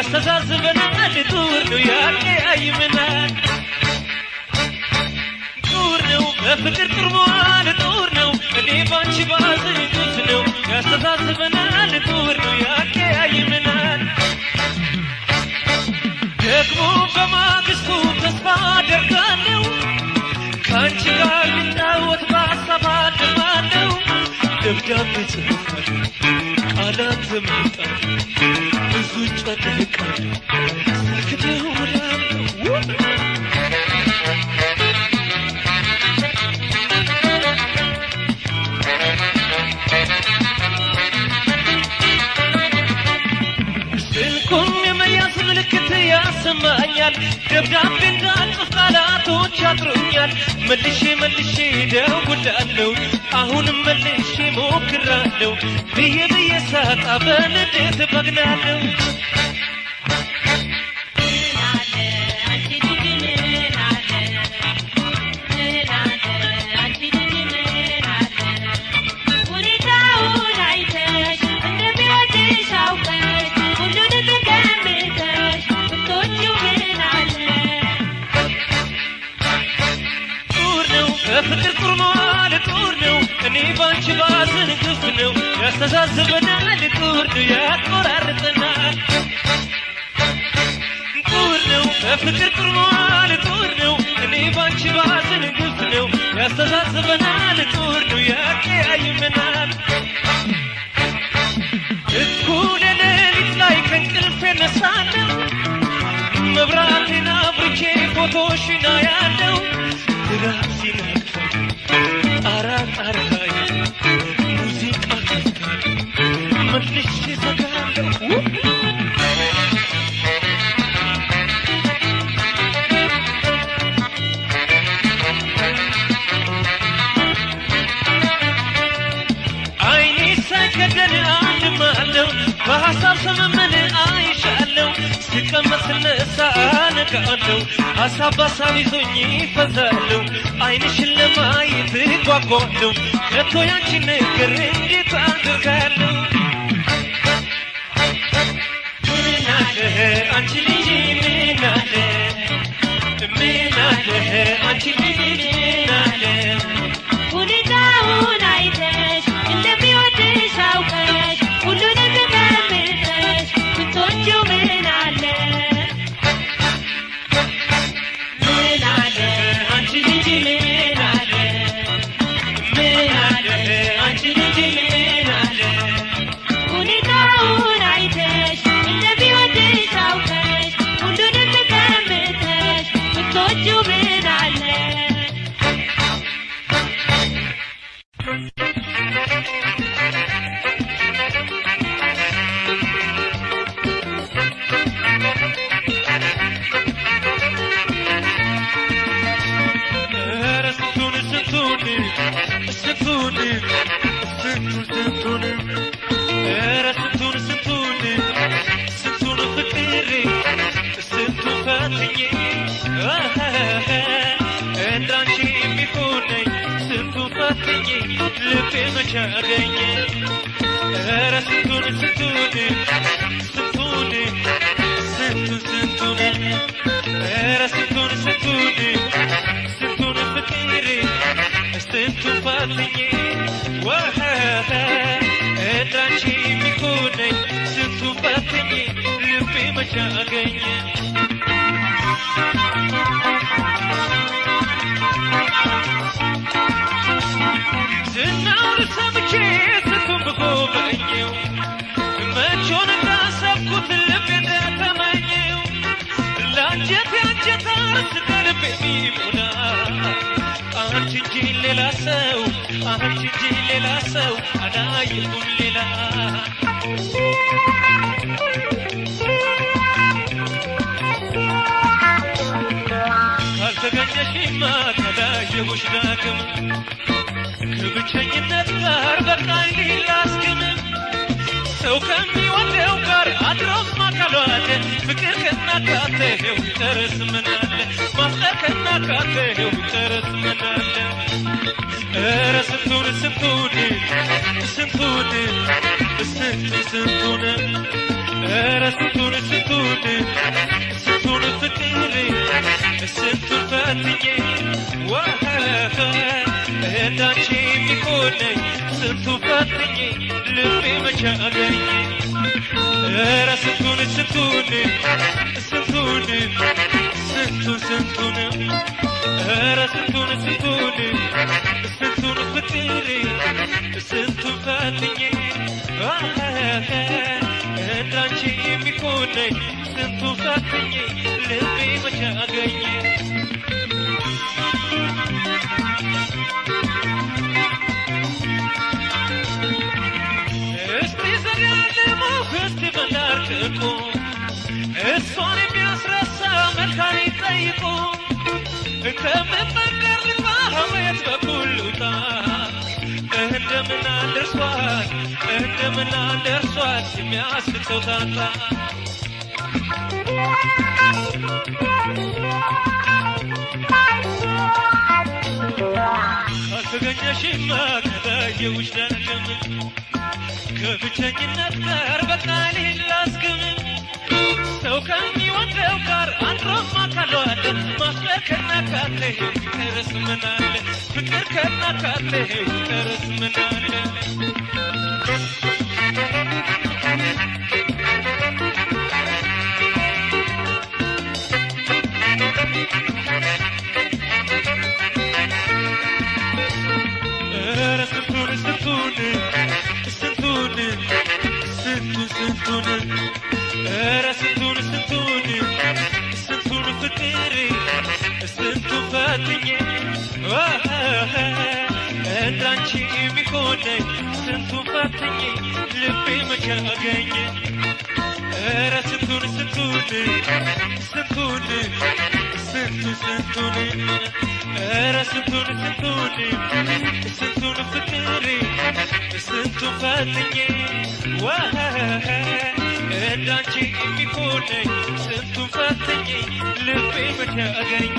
ነው ያስተዛዝበናል ጡር ነው ያቀያይመናል ጡር ነው በፍቅር ጥርሟል ጡር ነው እኔ ባንቺ ባዝን ግፍ ነው ያስተዛዝበናል ጡር ነው ያቀያይመናል ደግሞ በማግስቱ ተስፋ አደርጋለሁ ከአንቺ ጋር ልጫወት በሀሳብ አድማለሁ ደብዳቤ ጽፋለሁ ቃላት እመርጣለሁ ስልኩም የመያዝ ምልክት ያሰማኛል። ደብዳቤ እንዳልጽፍ ቃላቶች ያጥሩኛል መልሼ መልሼ ደውላለሁ አሁንም መልሼ ሞክራለሁ ብዬ ብዬ ሳጣ በንዴት በግናለሁ ባንቺ ባዝን ግፍ ነው ያስተዛዝበናል ጡር ነው ያቆራርጠናል ነው በፍቅር ጡርሟል ጡር ነው እኔ ባንቺ ባዝን ግፍ ነው ያስተዛዝበናል ጡር ነው ያቀያይመናል እኩለ ሌሊት ላይ ከእንቅልፍ እነሳለሁ። መብራቴን አብርቼ ፎቶሽን አያለሁ። ግራ ስነሳ አነቃለሁ ሐሳብ በሐሳብ ይዞኝ ይፈዛለሁ አይንሽን ለማየት ጓጓለሁ ከቶ ያንቺን ነገር እንዴት አድርጋለሁ ልቤ መቼ አገኘ ኧረ ስንቱን ስንቱን ስንቱን ስንቱን ስንቱን ኧረ ስንቱን ስንቱን ስንቱን ፍቅር ስንቱን ፋትኜ ዋህ እንዳንቺ የሚሆነኝ ስንቱን ፋትኜ ልቤ መቼ አገኘ ዝናውን ሰምቼ ብጎበኘው መቼውን እንዳሰብኩት ልቤ እንደተመኘው ለአንጀት አንቺ እንጂ ሌላ ሰው አንቺ ዳግም ከብቸኝነት ጋር በቃኝ ላስግም ሰው ከሚወደው ጋር አድሮም ማካሏለ ፍቅር ከናካቴው ጨርስ ምናለ። ማፍቀር ከናካቴው ጨርስ ምናለ። ኧረ ስንቱን ስንቱን ስንቱን ስንቱ ስንቱን። ኧረ ስንቱን ስንቱን ስንቱን ፍቅር ስንቱን ፈትኜ ዋህ እንዳንቺ የሚሆነኝ ስንቱ ፈትኜ ልቤ አገኘ ኧረ ስንቱን ስንቱን ስንቱን ስንቱን ስንቱን ኧረ ስንቱን ስንቱን ስንቱን ፍቅር ስንቱን ፈትኜ شيء بكونك انتو صاحية لقي مجا أغيي استي زريان موخ استي بندار تكون الصوري بيسر السام الخاري تيكون انت مفكر الفاهم يتبقى كله طار እንደምን አደርሷል እንደምን አደርሷል የሚያስልቀው ታታ ካልተገኘሽማ ከታየውሽ ዳግም ከብቸኝነት ጋር በቃሌ ላስግም ሰው ከሚወደው ጋር አድሮማ ካሏለ ማፍቀር ከናካቴው ይቀርስ ምናለ ፍቅር ከናካቴው ይቀርስ ምናለ ስንቱን ስንቱን ስንቱን ስንቱ ስንቱን ኧረ ስንቱን ስንቱን ስንቱን ፍቅር ስንቱን ፈትኜ እንዳንቺ የሚሆነኝ ስንቱን ፈትኜ ልቤ መቼ አገኘ? ኧረ ስንቱን ስንቱን ስንቱን ስንቱ ስንቱን። ኧረ ስንቱን ፍቅር ስንቱን ፈትኜ እንዳንቺ የሚሆነኝ ስንቱን ፈትኜ ልቤ መቼ አገኘ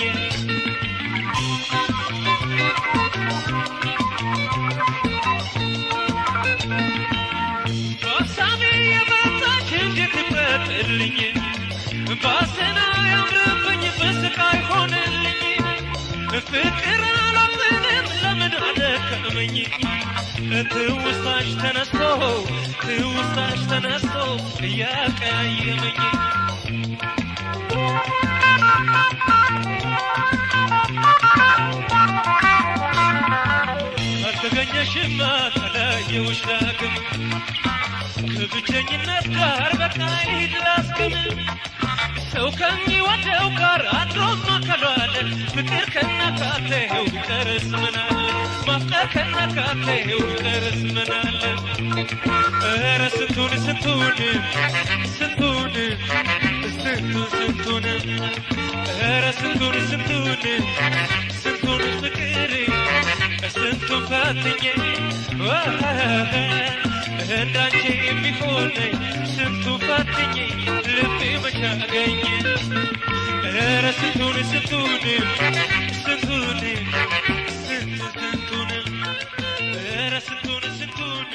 በሀሳቤ የመጣች እንዴት ትፈጥልኝ ባሰና ያምርብኝ በስቃይ ሆነልኝ። ፍቅር አላፍንም ለምን አደከመኝ ትውስታሽ ተነስቶ ትውስታሽ ተነስቶ እያቀያየመኝ ካልተገኘሽማ ካላየውሽ ዳግም። ከብቸኝነት ጋር በቃይ ላስግም ሰው ከሚወደው ጋር አድሮማ ካሏለ ፍቅር ከናካቴው ይቀርስ ምናለ ማፍቀር ከናካቴው ይቀርስ ምናለ ኧረ ስንቱን ስንቱን ስንቱን ስንቱን ስንቱን ኧረ ስንቱን ስንቱን ስንቱን ፍቅር ስንቱን ፈትኜ እንዳንቺ የሚሆነኝ ስንቱ ፈትኜ ልቤ አገኘ ኧረ ስንቱን ስንቱን ስንቱን sentuna, sentuna.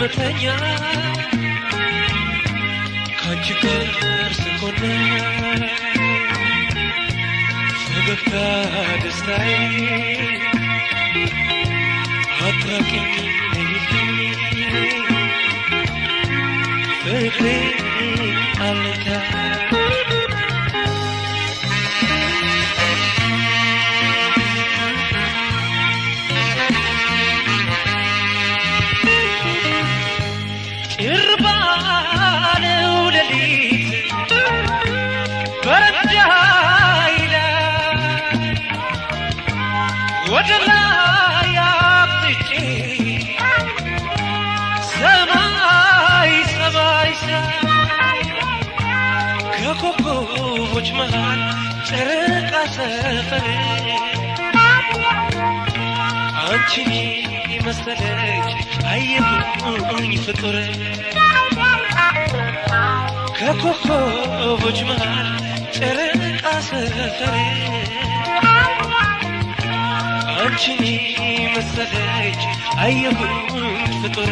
ዝምተኛ ካንቺ ጋር ስሆን ፈገግታ ደስታዬ አትራቂኝ ነይልኝ ፍቅሬ አለታ ፍጡር ከኮከቦች መሃል ጨረቃ ሰፈር አንቺን መሰለች አየሁኝ ፍጡር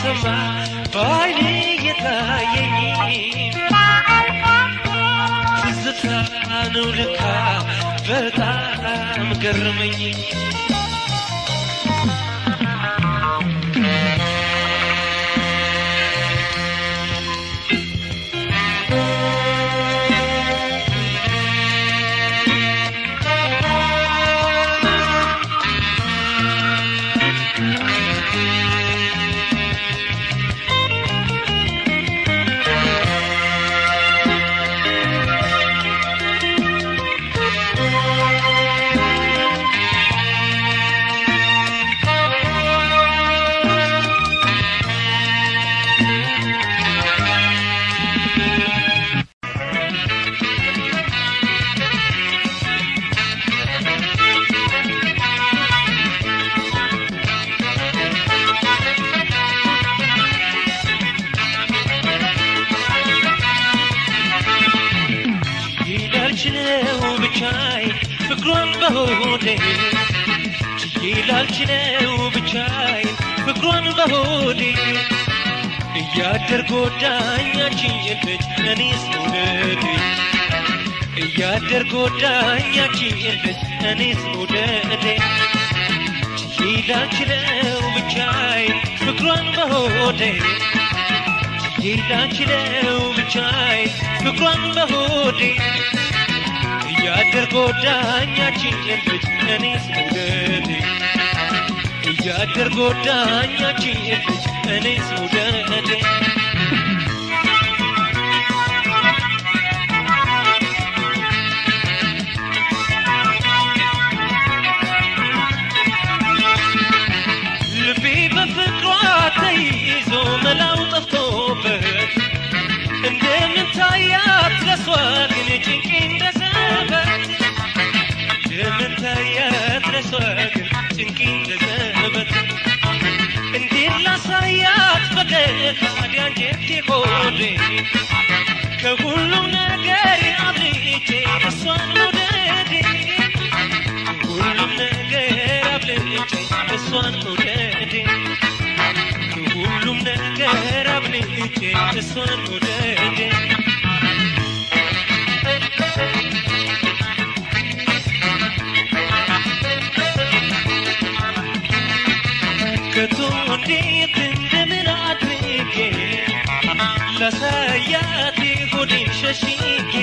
እየሰማ ባይኔ እየታየኝ ትዝታ ነው ልካ በጣም ገረመኝ በሆዴ እያደር ጎዳኝ አንቺን ልጅ እኔስ መውደዴ እያደር ጎዳኝ ልጅ እኔስ መውደዴ ይላልችለው ብቻይ ፍቅሯን በሆዴ። ላችለው ብቻዬ ፍቅሯን በሆዴ። እያደር ጎዳኛችን ልጅ እኔስ መውደዴ እያደር ጎዳኛችን ልጅ እኔስ መውደዴ ልቤ በፍቅሯ ተይዞ መላው ጠፍቶበት እንደምታያት ለሷ ግን ጭንቄ እንደዘበት እንደምታያት ለሷ ግን ጭንቄ እንደዘበት እንዴት ላሳያት በገሃድ አንጀቴ ሆዴ ከሁሉም ነገር አብልጬ እሷን መውደዴ ከሁሉም ነገር አብልጬ እሷን መውደዴ ከሁሉም ነገር አብልጬ እሷን መውደዴ ከቶ እንዴት 拉萨雅迪霍迪沙西格，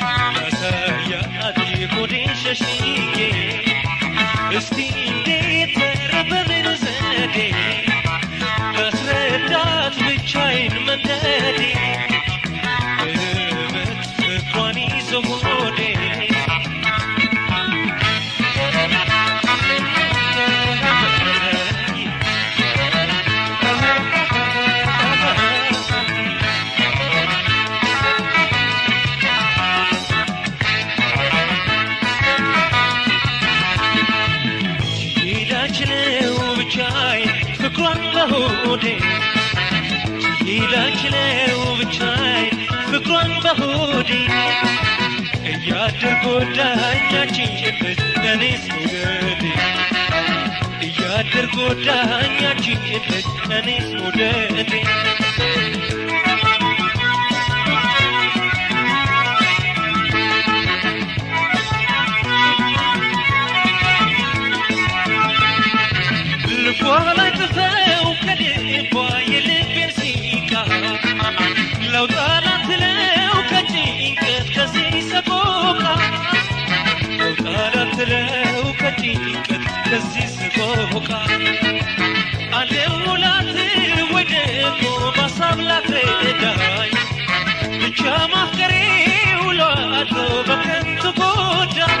拉萨雅迪霍迪沙西格。ላችለው ብቻዬን ፍቅሯን በሆዴ እያደር ጎዳኛችን ጭብት እኔስ መውደዴ እያደር ጎዳኛችን ጭብት እኔስ መውደዴ ሰቆቃ አለሙላት ወይ ደግሞ በሀሳብ ላትረዳኝ ብቻ ማፍቀሬ ውሎ አድሮ በከንቱ ጎዳኝ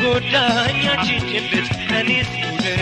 godaan nyaachiin eebbis anis fuudhee.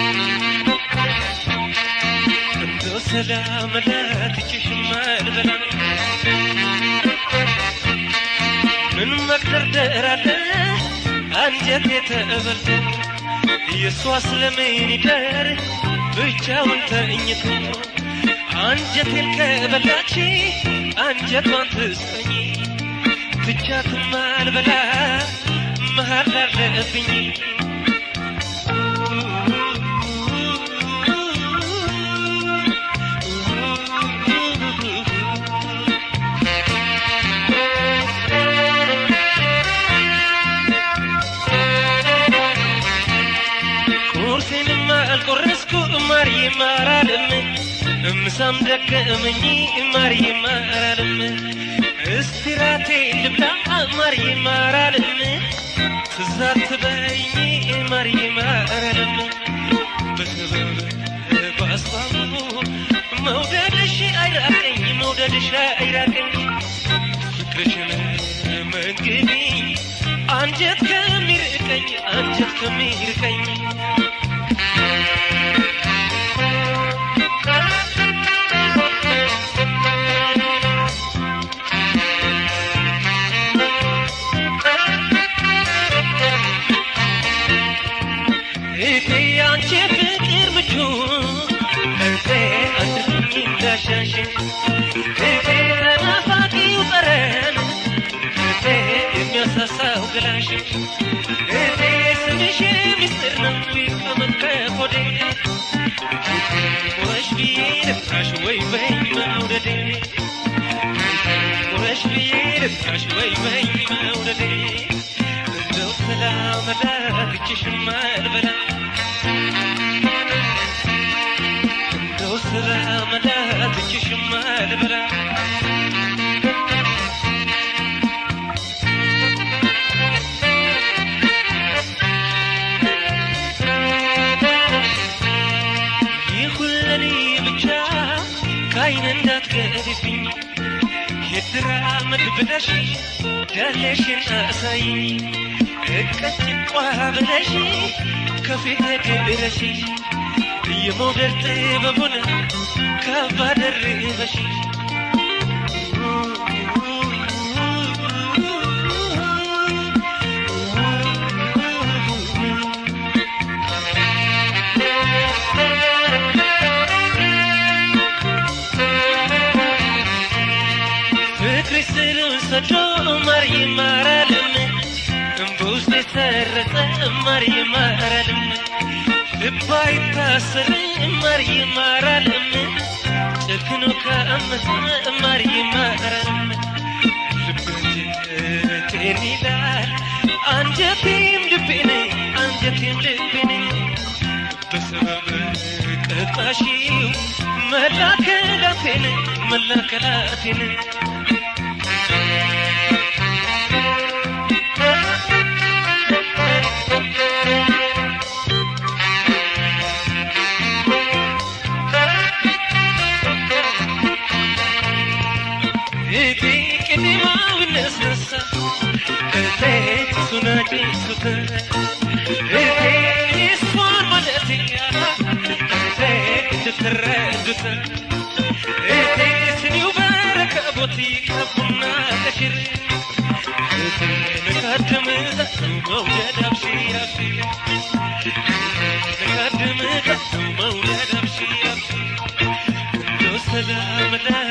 ሰላም ለትችሽ ማርበለን ምን መቅደርደር አለ? አንጀቴ ተበልቶ የእሷ ስለምን ይደር ብቻውን ተኝቶ አንጀቴን ከበላች አንጀቷን ትስጠኝ። ትቻትም አልበላ መሀል አለብኝ ይማራልም ምሳም ደከመኝ ማር ይማራልም እስቲ ራቴ ልብላ ማር ይማራልም ትዛት በይኝ ማር ይማራልም በሰበብ በአስባቡ መውደድሽ አይራቀኝ መውደድሽ አይራቀኝ። ፍቅርሽን መንግቢኝ አንጀት ከሚርቀኝ አንጀት ከሚርቀኝ ግጭሽማ አልበላ እንደው ለኔ ብቻ ከአይን እንዳትገድብኝ የድራመድ ብለሽ ዳሌሽን አሳይኝ كتبقاها بناشي كفيتك برشي يمو غير طيب بنا كبر الريبشي فكري سلو سجو مريم مرأة ማር ይማራልም ልባ ይታሰርም ማር ይማራልም ጨክኖ ከአመፀ ማር ይማራልም። ልቤን ይላል አንጀቴም ልቤን አንጀቴም ልቤን በሰበብ ቀጣሺው መላከላቴን መላከላቴን البيت سنادي سكر البيت يصفر ملأتي البيت تترى دثر البيت يبارك أبوتي أبونا تشر البيت نقدم ذنبه ولا بشي أبشي نقدم ذنبه ولا بشي أبشي سلام لا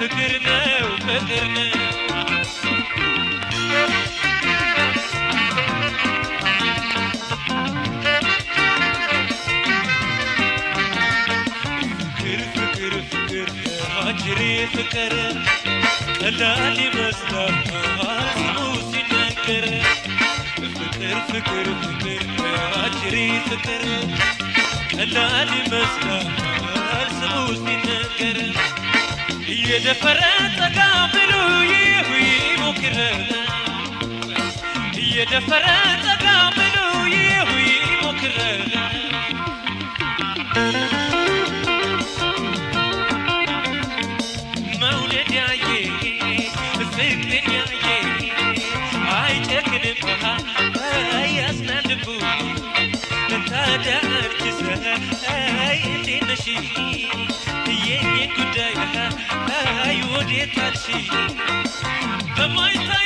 فكرنا وقدرنا فكر فكر فكر هجري فكر. هلا لي مصلحة رموسي نكر. فكر فكر فكر هجري فكر. هلا لي مصلحة رموسي نكر. እየደፈረ ጠጋ ብሎ ይሁ ይሞክረ እየደፈረ ጠጋ ብሎ ይሁ ይሞክረ መውደድ ያየ ፍቅርን ያየ አይጨክንም ያስናል ልቡ ታዲያ እርጅሰ እንዴት ነሽ የኔን ጉዳይ Yeter şeyi Damaytay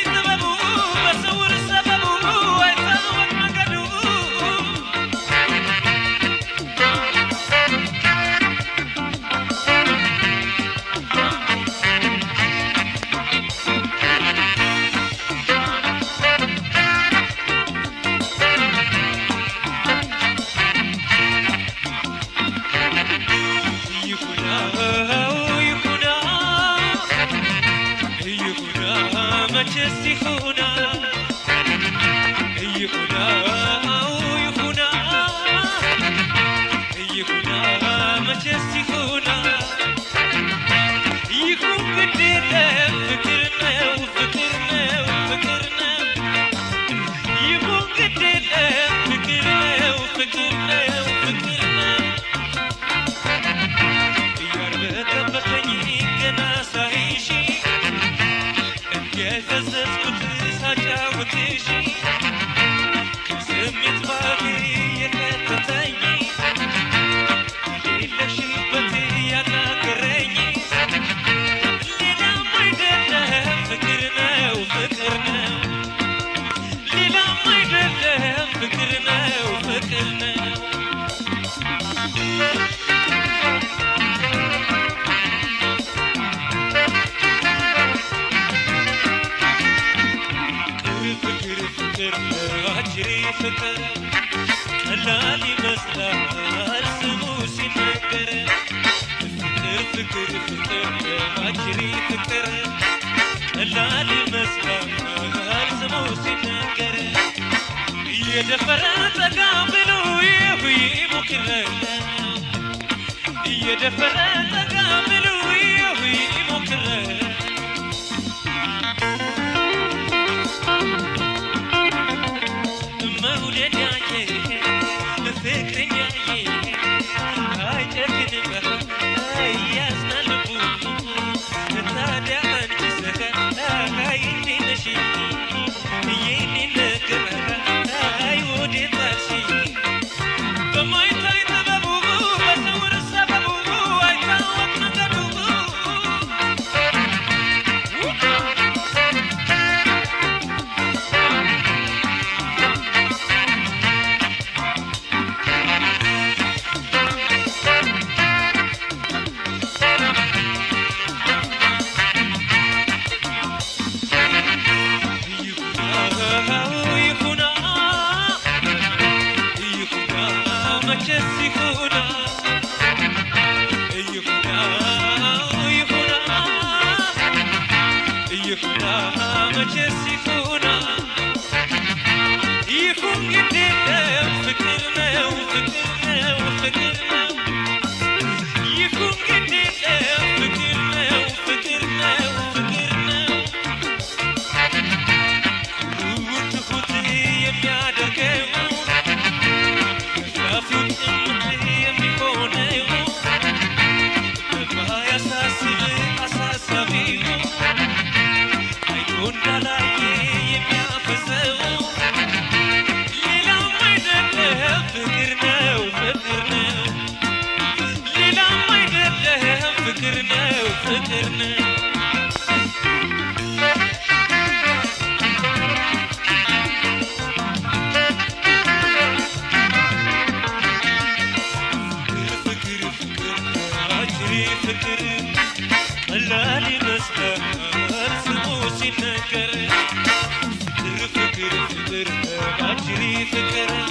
غيرها أجري فكرة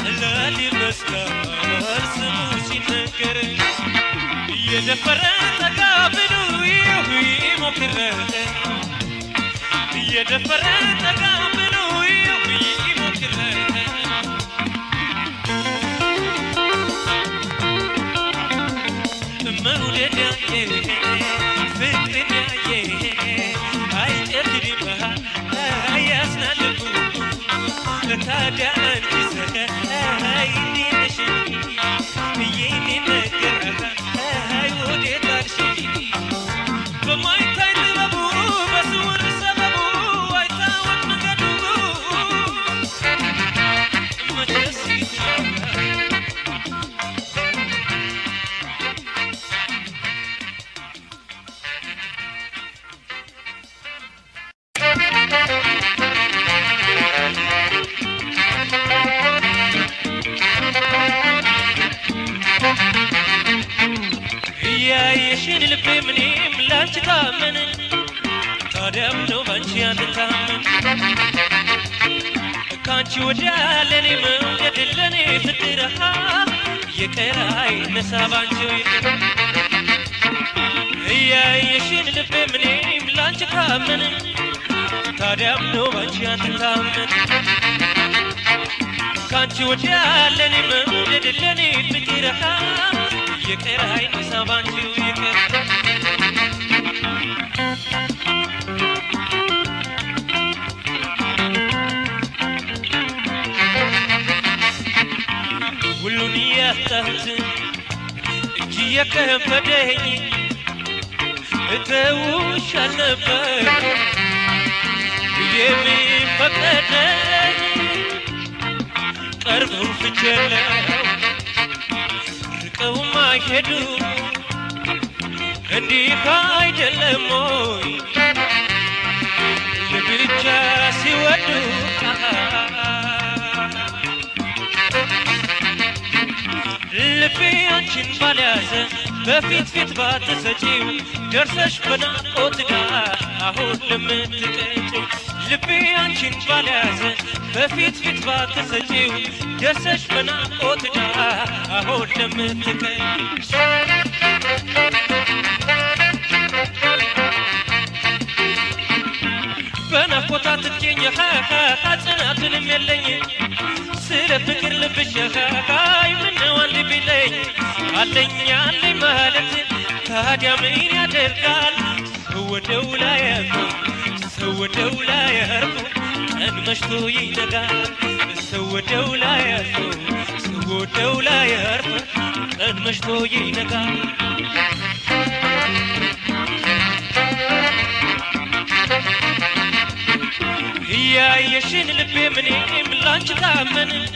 هلالي مسكة يا دفرة تقابل ويا ويا يا دفرة تقابل saja ልቤ ምኔም ላንቺ ታመነ ታዲያም ነው ባንቺ አንታመን ካንቺ ወዲያ ለኔ መንገድ ለኔ ፍቅር የቀራይ ነሳ ባንቺ እያየሽን ልቤ ምኔም ላንቺ ታመነ ታዲያ ነው ባንቺ አንታመን ካንቺ ወዲያ ለኔ መንገድ ለኔ ፍቅር Yekir hayni sabancı yekir Kullu niyahtahtin Ciyeke fedeyni Etevuş alabak Yemi fekadeyni Karfur fiçeler አይሄዱ እንዲህ አይደለም ወይ? ለብቻ ሲወዱ ልቤ አንቺን ባልያዘ በፊት ፊት ባትሰጪው ደርሰሽ በናፍቆት ጋር አሁን ለምትቀጪው ልቤ አንቺን ባልያዘ በፊት ፊት ባትሰጪው ደርሰሽ በናፍቆት ጋር አሁን ለምትቀጪው በናፍቆት አትገኝ ጽናትንም የለኝ። ስለ ፍቅር ልብሽ ሀይ አንድ ቢለኝ? አለኝ አለኝ ማለት ታዲያ ምን ያደርጋል? ሰው ወደው السودة ولا يهربوا أنمشطوا يتقى السودة ولا يهربوا السودة ولا يهربوا أنمشطوا يتقى هي يشين لبي مني؟ ملانش تامن.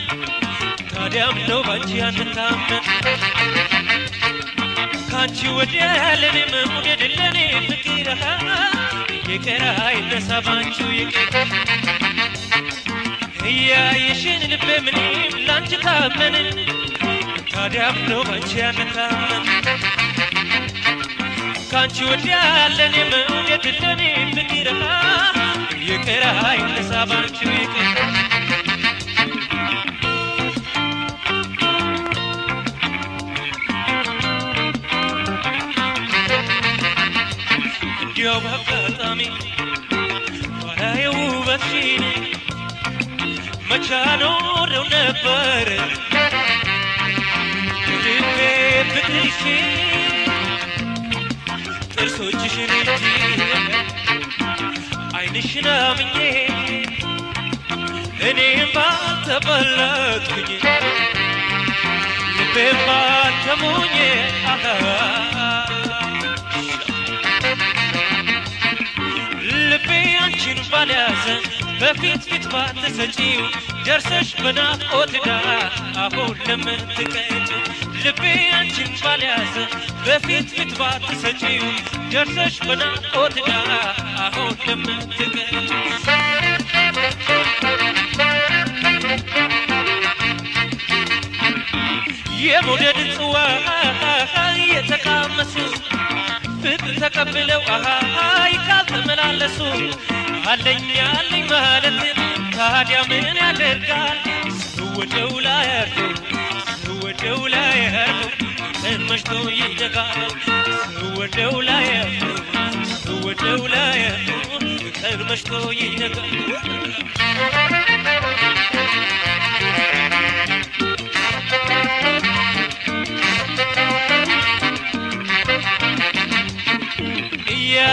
تادي أمنو بانجي أنا تامن ካንቺ ወዲያ ለኔ መውደድ ለኔ ፍቅር የቀረ አይነሳ ባንቺው ይቅር። እያየሽን ልቤ ምኔም ላንቺ ታመን። ታዲያም ነው ባንቺ አንታመን ካንቺ ወዲያ ለኔ መውደድ ለኔ ፍቅር ይቅር አይነሳ ባንቺው ይቅር በአጋጣሚ ባላየው ውበትሽን መቻ ኖረው ነበር። ልቤ ፍቅርሽን ጥርሶችሽን እንጂ አይንሽን አምኜ እኔም ባልተበለጥኩኝ ልቤም ባልተሞኘ ልቤ አንቺን ባልያዘ በፊት ፊት ባትሰጪው ደርሰሽ በናፍቆት ዳር አሁን ለምን ትቀጪው ልቤ አንቺን ባልያዘ በፊት ፊት ባትሰጪው ደርሰሽ በናፍቆት ዳር አሁን ለምን ትቀጪው የመውደድ ጽዋ የተቃመሱ ፍቅር ተቀብለው አሃይ ካልተመላለሱ አለኝ አለኝ ማለት ታዲያ ምን ያደርጋል ስወደው ላይ ያርፉ ስወደው ላይ ያርፉ ቀን መሽቶ ይነጋል ስወደው ላይ ያርፉ ስወደው ላይ ያርፉ ቀን መሽቶ ይነጋል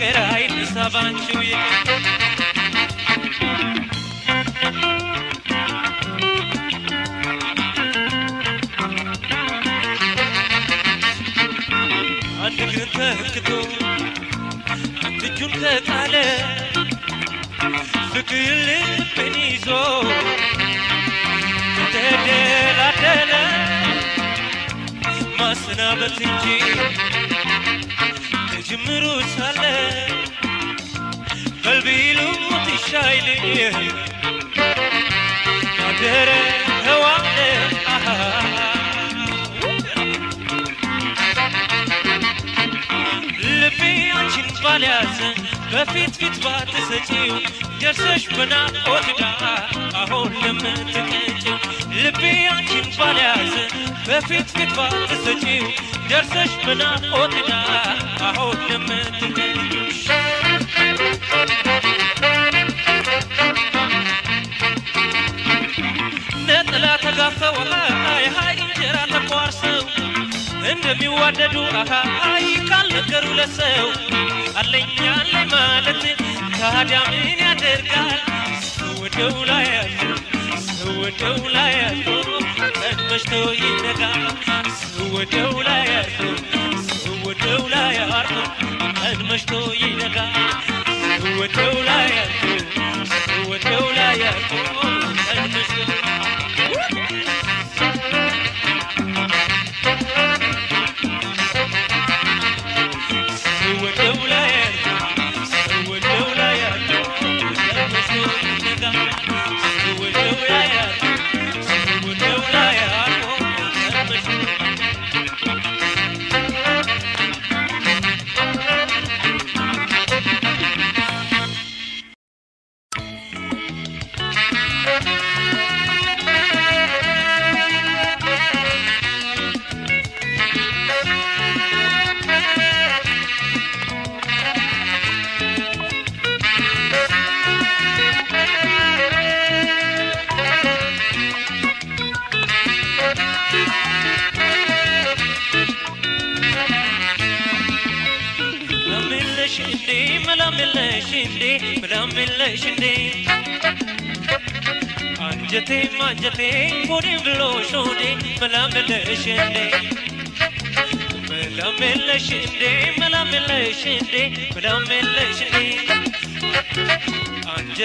Keraylı Sabancı'yı عندك تهكتو تجون تتعلى فكر اللي بنيزو تهدل عدلا ما سنابت الجيل ጅምሩ ሳለ ቀልቢ ልሙት ይሻይል ያደረ ልቤ አንቺን ባልያዘን በፊት ፊት ባትሰጪው ደርሰሽ በናፍቆት ዳር አሁን ለምትቀጭው ልቤ አንቺን ባልያዘ በፊት ፊት ባትሰጪው ደርሰሽ በናፍቆት ዳር አሁን ለምትቀጭው እንጀራ ተቋርሰው እንደሚዋደዱ አይ ካልነገሩ ለሰው አለኝ አለኝ ማለት ታዲያ ምን ያደርጋል? ሰወደው ላይ ያሉ ሰወደው ላይ ቀን መሽቶ ይነጋል። ሰወደው ላይ ሰወደው ላይ ቀን መሽቶ ይነጋል። ሰወደው ላይ ሰወደው ላይ መሽቶ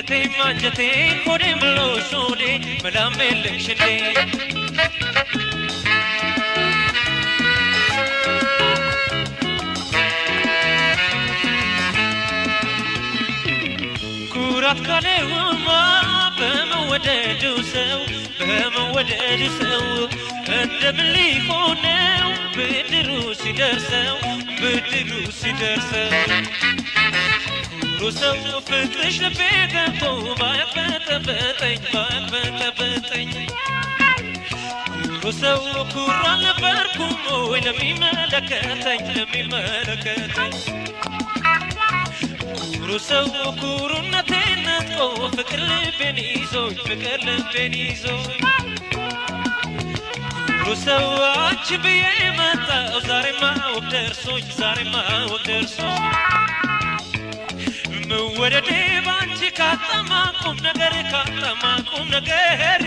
አንጀቴም አንጀቴ ሆዴም ብሎ ሾዴ መላምለሽ እንዴ ኩራት ካለውማ በመወደዱ ሰው በመወደዱ ሰው እንደምን ሊሆነው ብድሩ ሲደርሰው ብድሩ ሲደርሰው وسوف تشبيك መወደዴ ባንቺ ካጣማ ቁም ነገር ካጣማ ቁም ነገር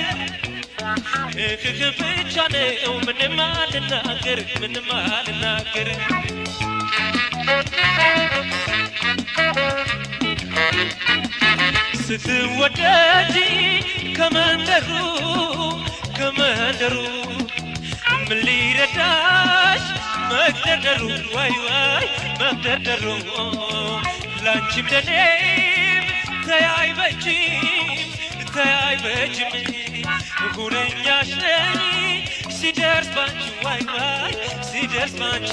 እክክ ብቻ ነው ምንም አልናገር ምንም አልናገር። ስትወደጂ ከመንደሩ ከመንደሩ ምን ሊረዳሽ? መግደርደሩ ዋይ ዋይ መግደርደሩ ላንቺም ለኔም ተያይ በጅም ተያይ በጅም ሁነኛሽ ነኝ ሲደርስ ባንቺ ዋይ ዋይ ሲደርስ ባንቺ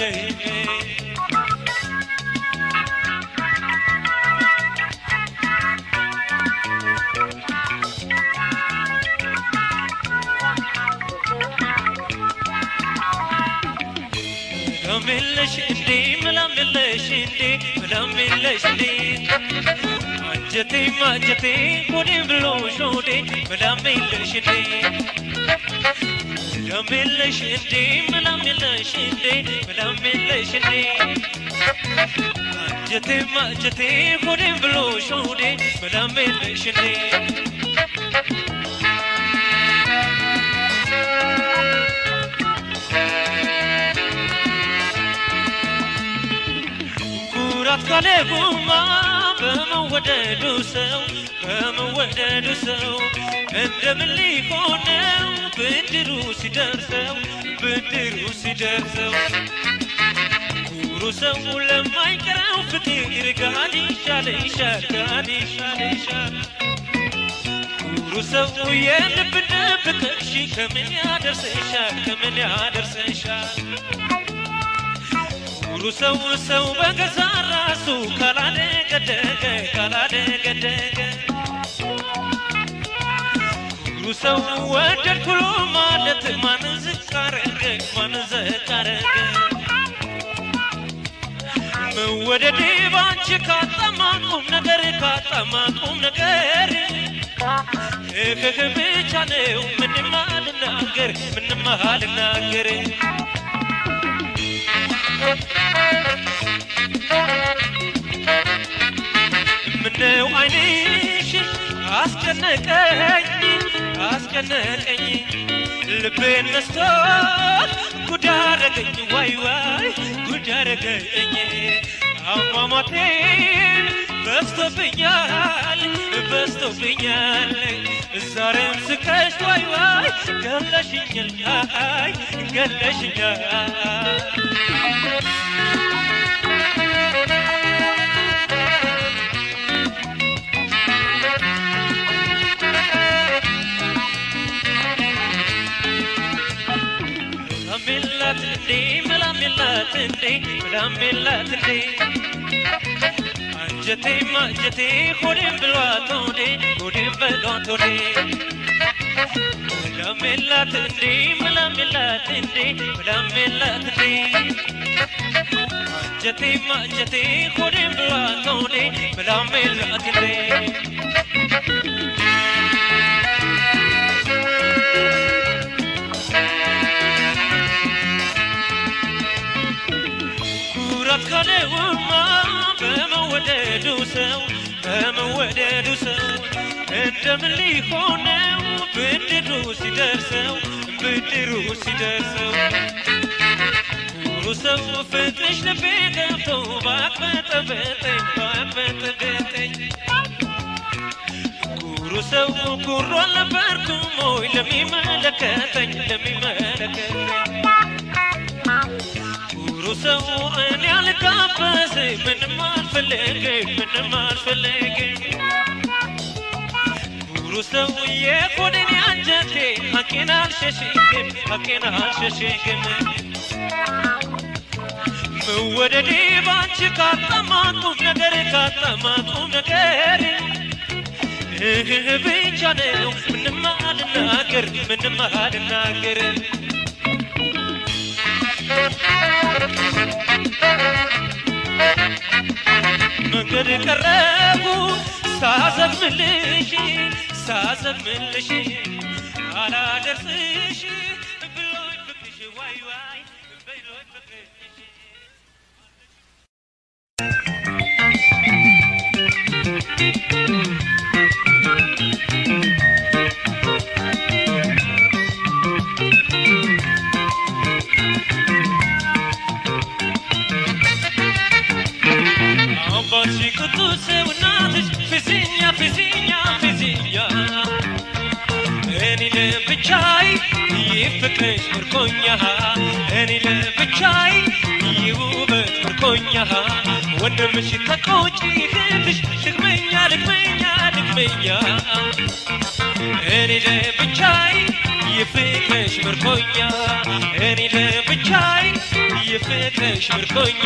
መላምለሽ እንዴ መላምለሽ እንዴ መላምለሽ እንዴ አንጀቴም አንጀቴ ሆዴም ብሎ ሾዴ መላምለሽ እንዴ መላምለሽ እንዴ መላምለሽ እንዴ መላምለሽ እንዴ አንጀቴም አንጀቴ ሆዴም ብሎ ሾዴ መላምለሽ እንዴ ኩራት ካለጉማ በመወደዱ ሰው በመወደዱ ሰው እንደምን ሊሆነው ብድሩ ሲደርሰው ብድሩ ሲደርሰው ኩሩ ሰው ለማይቀረው ፍቅር ጋድ ይሻል ይሻል ጋድ ይሻል ይሻል ኩሩ ኩሩ ሰው የልብ ድብቅሽ ከምን ያደርሰሻል ከምን ያደርሰሻል ኩሩ ሰው ሰው በገዛ ራሱ ካላደገደገ ካላደገደገ ኩሩ ሰው ወደድኩ ማለት ማንን ዝቅ አረገ ማንን ዝቅ አረገ ባንቺ ካጣማ ቁም ነገር ካጣማ ቁም ነገር። እህህ ብቻ ነው ምንም አልናገር ምንም አልናገር ምነው አይንሽ? አስጨነቀኝ አስጨነቀኝ። ልቤን መስቶት ጉድ አረገኝ ዋይ ዋይ ጉድ አረገኝ አሟሟቴን በስቶብኛል በስቶብኛል ዛሬም ስቀሽ ዋይ ዋይ ገለሽኛል ገለሽኛል መላሜላት እንዴ? መላሜላት እንዴ? መላሜላት እንዴ? አንጀቴም አንጀቴ ሆዴም ብሏት ሆዴ ሆዴም ብሏት ሆዴ። መላሜላት እንዴ? መላሜላት እንዴ? መላሜላት እንዴ? አንጀቴም አንጀቴ ሆዴም ብሏት ሆዴ መላሜላት እንዴ عليهم فما ودادوا سوا فما ودادوا سوا انت من اللي يخونوا بدروس يدرسوا بدروس يدرسوا ورسوا فتش لبيت طوبك فتبتي فتبتي ورسوا كرة لبركم لمي ملكتك لمي ملكتك ሰው እኔ አልጋበዝ ምንም አልፈልግም ምንም አልፈልግም ኩሩ ሰው የኮደኔ አንጀቴ ሀቄን አልሸሽግም ሀቄን አልሸሽግም መወደዴ ባንቺ ቁም ነገር ካጣማ ቁም ነገር። ብቻ ነው ምንም አልናገር ምንም አልናገር መንገድ ቀረቡ ሳዘምልሽ ሳዘምልሽ አላደርስሽ ብሎኝ ፍቅርሽ ዋይ ዋይ ብሎኝ ፍቅርሽ አባትሽ ቅዱስ እናትሽ ፊዚኛ ፊዚኛ ፊዚኛ እኔ ለብቻይ ይፍቅርሽ ምርኮኛ እኔ ለብቻይ ይውበት ምርኮኛ ወንድምሽ ተቆጪ እህትሽ ድግመኛ ድግመኛ ድግመኛ እኔ ለብቻይ ይፍቅርሽ ምርኮኛ እኔ ለብቻይ ይፍቅርሽ ምርኮኛ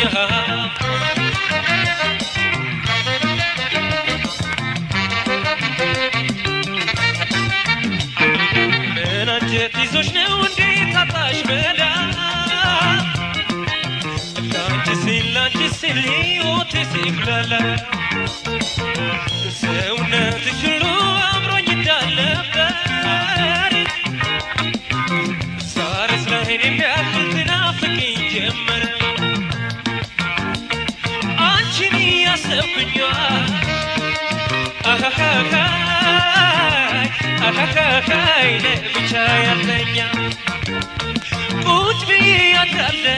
ሕይወቴ ሲብላላ ሰውነትሽ ሁሉ አምሮኝ እንዳልነበር ዛሬስ ለእኔ የሚያክል ትናፍቅኝ ጀመረ አንቺን ያሰብኩኛል አሃሃሃይ ለብቻ ያለኛ ቁጭ ብዬ ያድራለሁ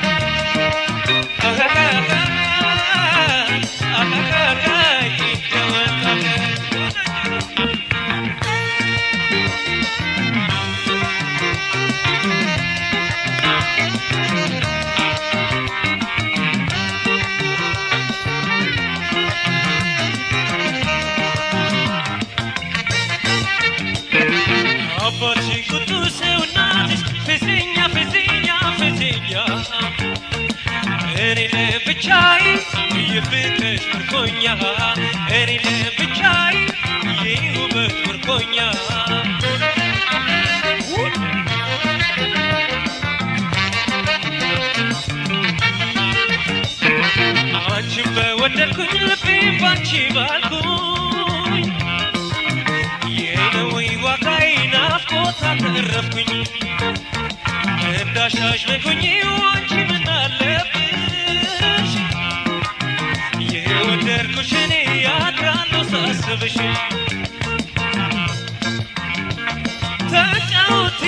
ለብቻዬ የፍቅርሽ ምርኮኛ እኔ ለብቻዬ የውበት ምርኮኛ አንቺን በወደድኩኝ ልቤን ባንቺ ባልኩኝ የነወይ ዋጋዬ ናፍቆት አተረፍኩኝ እንዳሻሽ በኩኝ ያድራለሁ ሳስብሽ ተጫወት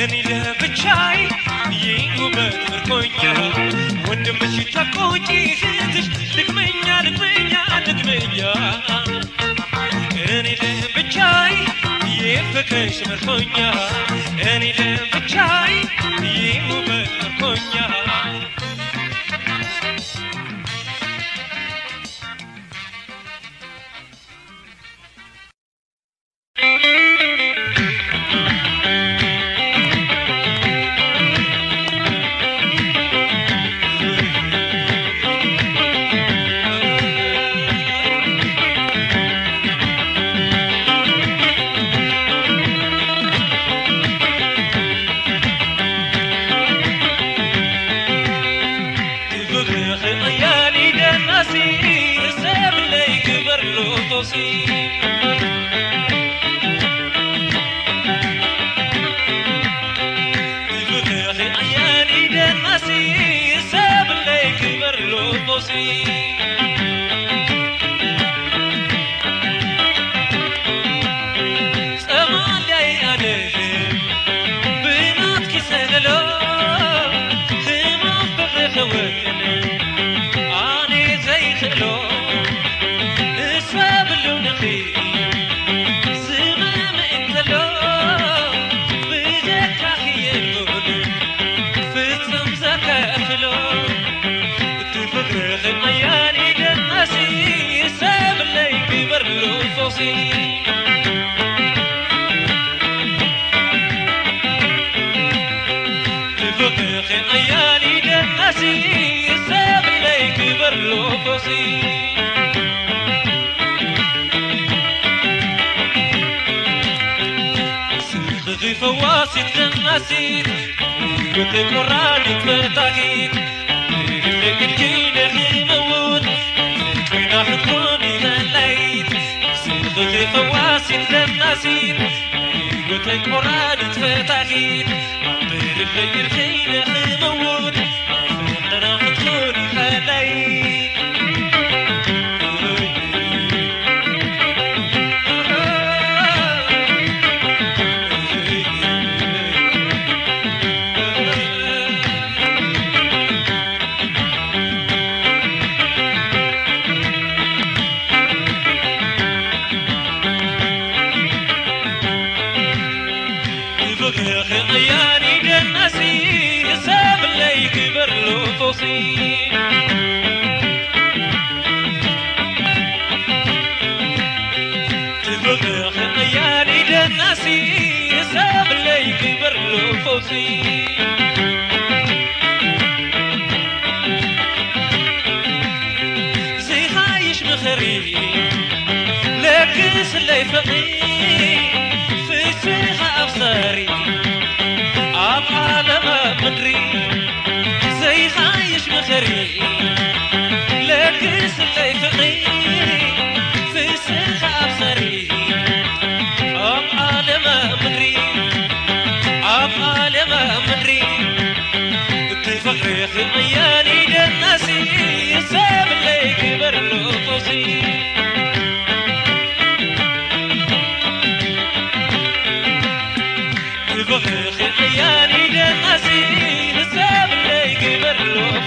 እኔ ለብቻዬ የውበት ምርኮኛ ወንድምሽ ተቆጪ እህትሽ ልግመኛ ልግመኛ ልግመኛ እኔ ለብቻዬ የፍቅርሽ ምርኮኛ። እኔ ለብቻዬ የውበት ምርኮኛ تفقخ ايالي دهسي السيب ليك برلو فصي صدغي فواسي تنسيت قلت قراني فرتاقيت لك الجينة ፈዋሲት ደናሲት ሕይወት ቆራዲት ፈታሒት ብልለይርኺ ንኽመውት تبغي خطياني دناسي ساب لي كبر له فوزي زي هايش مخري لكن سلي فقي في سيها أبصاري أم عالم مدري زي غريب لكن سلي فقير في سخة أبصري أم عالم أمري أم عالم أمري تفقري اللي كبر له فوزي تفقري خمياني جناسي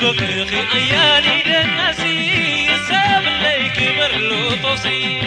ببرخي ايالي دناسي ساب اللي كبر له طوسي